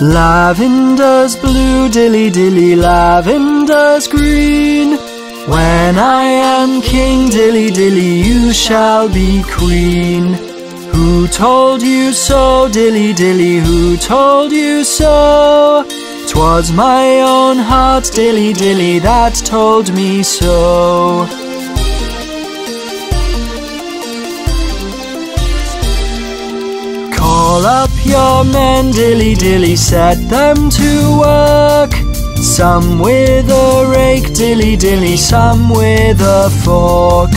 Lavender's blue, dilly dilly, lavender's green. When I am king, dilly dilly, you shall be queen. Who told you so, dilly dilly, who told you so? 'Twas my own heart, dilly dilly, that told me so. Call up your men, dilly dilly, set them to work. Some with a rake, dilly dilly, some with a fork.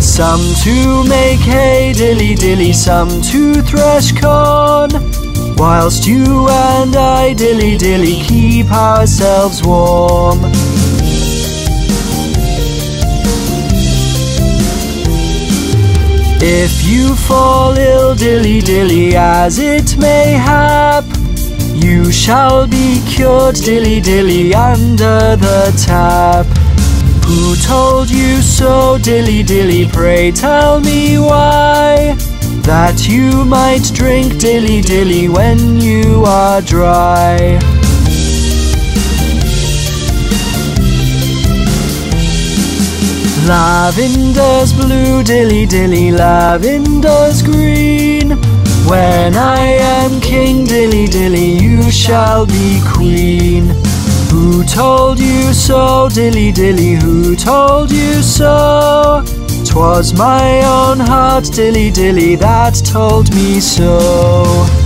Some to make hay, dilly dilly, some to thresh corn. Whilst you and I, dilly dilly, keep ourselves warm. If you fall ill, dilly dilly, as it may hap, you shall be cured, dilly dilly, under the tap. Who told you so, dilly dilly, pray tell me why? That you might drink dilly dilly when you are dry. Lavender's blue, dilly dilly, lavender's green. When I am king, dilly dilly, you shall be queen. Who told you so, dilly dilly, who told you so? 'Twas my own heart, dilly dilly, that told me so.